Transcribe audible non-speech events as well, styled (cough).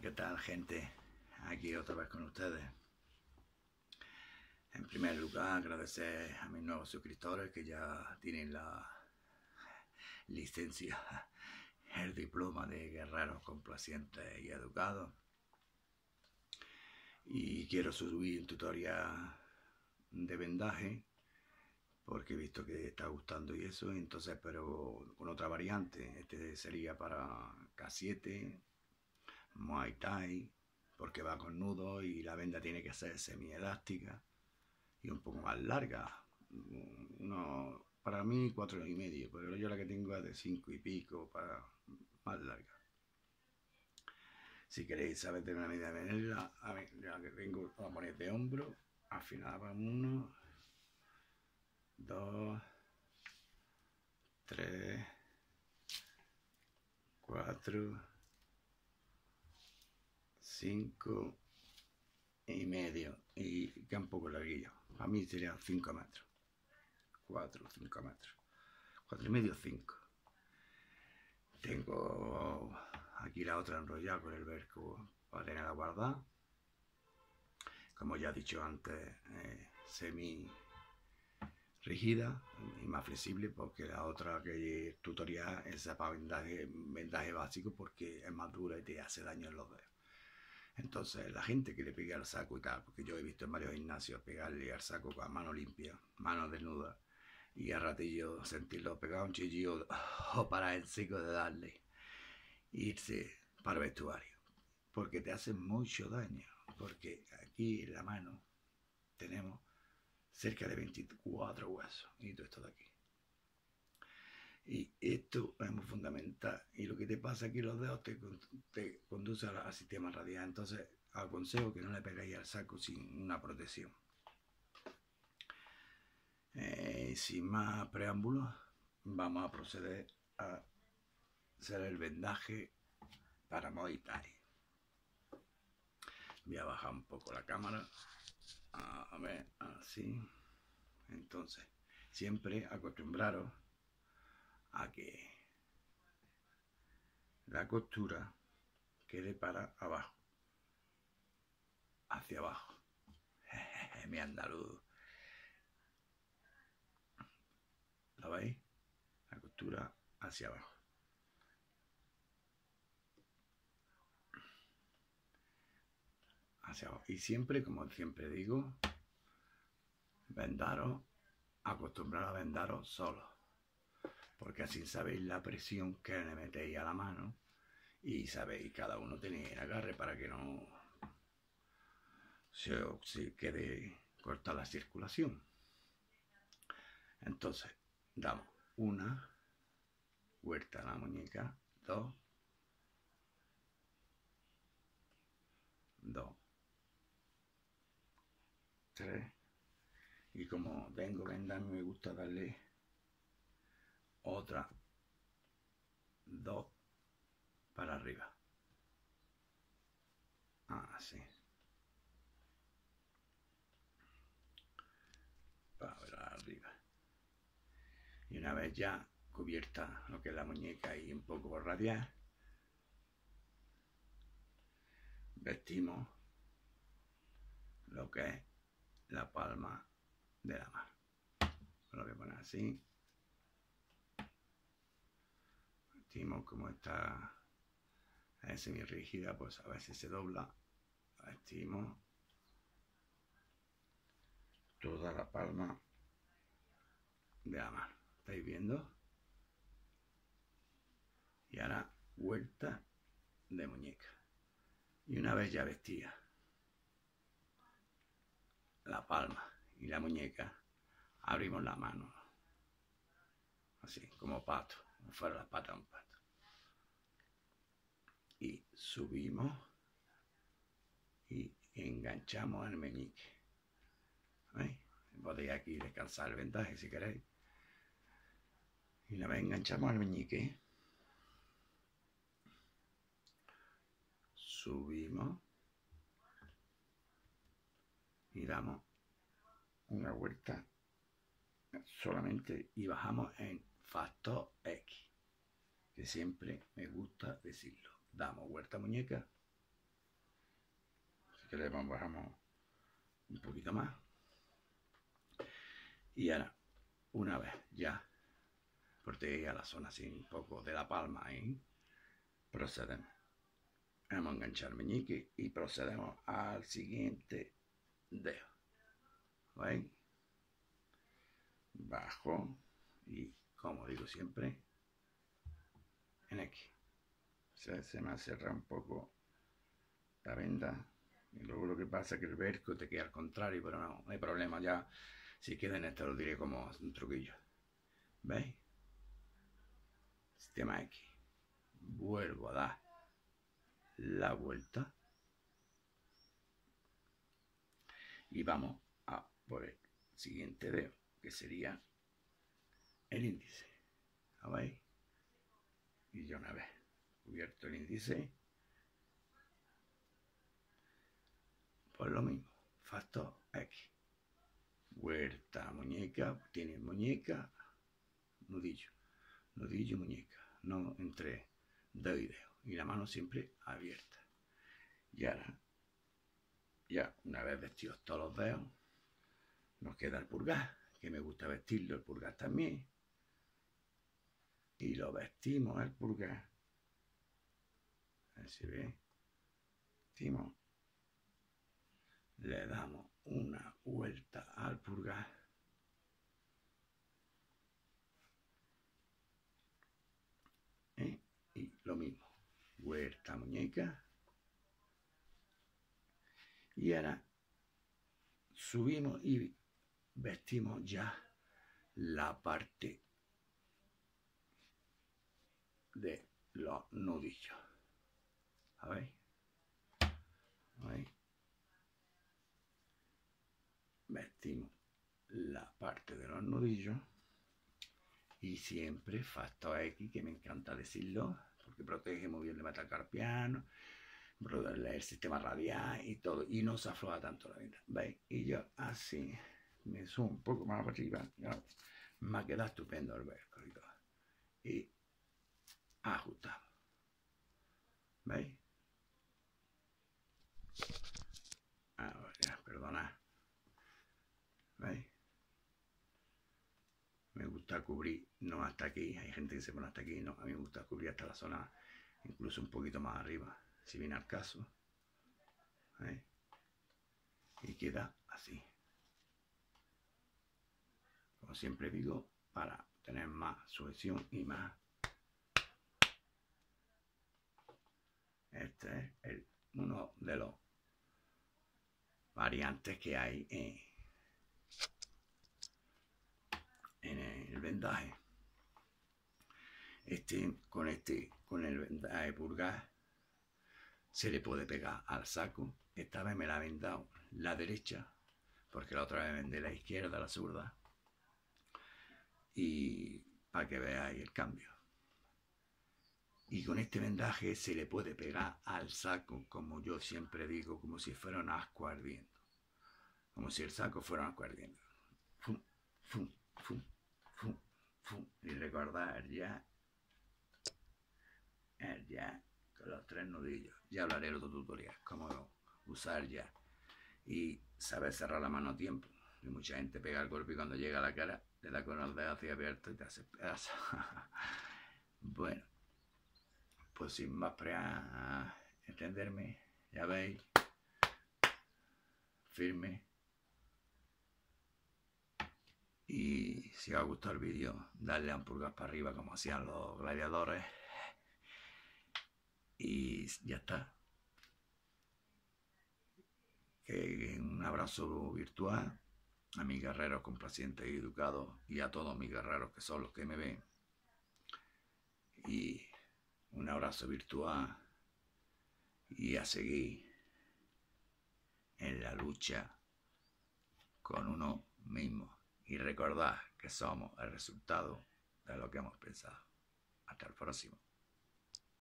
¿qué tal gente? Aquí otra vez con ustedes. En primer lugar, agradecer a mis nuevos suscriptores que ya tienen la licencia, el diploma de guerreros complacientes y educados. Y quiero subir un tutorial de vendaje porque he visto que está gustando y eso, entonces pero con otra variante, este sería para K7, Muay Thai, porque va con nudo y la venda tiene que ser semi-elástica y un poco más larga. Uno, para mí cuatro y medio, pero yo la que tengo es de cinco y pico, para más larga. Si queréis saber de una medida de venirla, a ver, la que tengo, a poner de hombro, afinaba uno, dos, tres, cuatro, cinco y medio y que un poco larguillo. A mí sería 5 metros. 4 5 metros. 4 y medio, 5. Tengo aquí la otra enrollada con el verco para tenerla guardada. Como ya he dicho antes, eh, semi rígida y más flexible porque la otra que tutorial es para vendaje básico porque es más dura y te hace daño en los dedos. Entonces, la gente que le pega al saco y tal, porque yo he visto en varios gimnasios pegarle al saco con mano limpia, mano desnuda, y a ratillo sentirlo pegado un chillido o para el seco de darle, irse para el vestuario, porque te hace mucho daño, porque aquí en la mano tenemos cerca de 24 huesos, y todo esto de aquí. Y esto es muy fundamental. Y lo que te pasa aquí los dedos te, te conduce al, sistema radial. Entonces, aconsejo que no le pegáis al saco sin una protección. Eh, sin más preámbulos, vamos a proceder a hacer el vendaje para Thai. Voy a bajar un poco la cámara. A ver, así. Entonces, siempre acostumbraros a que la costura quede para abajo, hacia abajo. (laughs) Mi andaluz. ¿Lo veis? La costura hacia abajo. Hacia abajo. Y siempre, como siempre digo, vendaros, acostumbrar a vendaros solo porque así sabéis la presión que le metéis a la mano y sabéis, cada uno tiene el agarre para que no se, quede corta la circulación. Entonces, damos una vuelta a la muñeca, dos, dos, tres, y como tengo vendas, me gusta darle otra, dos para arriba. Así. Para arriba. Y una vez ya cubierta lo que es la muñeca y un poco radial, vestimos lo que es la palma de la mano. Lo voy a poner así vestimos como está semi rígida, pues a veces se dobla, vestimos toda la palma de la mano. ¿Estáis viendo? Y ahora vuelta de muñeca. Y una vez ya vestida la palma y la muñeca, abrimos la mano. Así, como pato fuera la pata un pato. Y subimos y enganchamos el meñique. Podéis aquí descansar el vendaje si queréis. Y una vez enganchamos el meñique, subimos y damos una vuelta solamente y bajamos en factor X, que siempre me gusta decirlo. Damos vuelta muñeca que le bajamos un poquito más. Y ahora, una vez ya porque a la zona así un poco de la palma ahí, procedemos. Vamos a enganchar meñique y procedemos al siguiente dedo. ¿Veis? Bajo y, como digo siempre, en X. Se, me cerrado un poco la venda. Y luego lo que pasa es que el verco te queda al contrario, pero no, no hay problema. Ya, si queda en esto, lo diré como un truquillo. ¿Veis? Sistema X. Vuelvo a dar la vuelta. Y vamos a por el siguiente dedo, que sería el índice. ¿Veis? Y ya una vez cubierto el índice, pues lo mismo, factor X. Vuelta muñeca, tiene muñeca, nudillo, nudillo, muñeca, no entre dedo y dedo, y la mano siempre abierta. Y ahora, ya una vez vestidos todos los dedos, nos queda el pulgar, que me gusta vestirlo, el pulgar también. Y lo vestimos el pulgar. A ver si ve. Vestimos. Le damos una vuelta al pulgar. ¿Eh? Y lo mismo. Vuelta muñeca. Y ahora subimos y vestimos ya la parte de los nudillos. A ver. Vestimos la parte de los nudillos y siempre factor X, que me encanta decirlo, porque protege muy bien el metacarpiano, el sistema radial y todo, y no se afloja tanto la vida. ¿Veis? Y yo así me subo un poco más arriba, me queda estupendo el verco y todo. Y ajustamos. ¿Veis? Ahora, perdona. ¿Veis? Me gusta cubrir, no hasta aquí, hay gente que se pone hasta aquí, no, a mí me gusta cubrir hasta la zona, incluso un poquito más arriba, si viene al caso. ¿Veis? Y queda así como siempre digo, para tener más sujeción y más. Este es uno de los variantes que hay en, el vendaje. Este, con este, con el vendaje purgar, se le puede pegar al saco. Esta vez me la he vendado la derecha, porque la otra vez vendé la izquierda, la zurda y para que veáis el cambio. Y con este vendaje se le puede pegar al saco, como yo siempre digo, como si fuera un asco ardiendo. Como si el saco fuera un asco ardiendo. Fum, fum, fum, fum, fum. Y recordar ya, ya, con los tres nudillos. Ya hablaré en otro tutorial, cómo usar ya. Y saber cerrar la mano a tiempo. Y mucha gente pega el golpe y cuando llega a la cara le da con el dedo hacia abierto y te hace pedazo. (laughs) bueno, pues sin más para entenderme, ya veis, firme. Y si os ha gustado el vídeo, darle a un pulgar para arriba como hacían los gladiadores. Y ya está. un abrazo virtual a mis guerreros complacientes y educados y a todos mis guerreros que son los que me ven. Y abrazo virtual y a seguir en la lucha con uno mismo y recordar que somos el resultado de lo que hemos pensado. Hasta el próximo.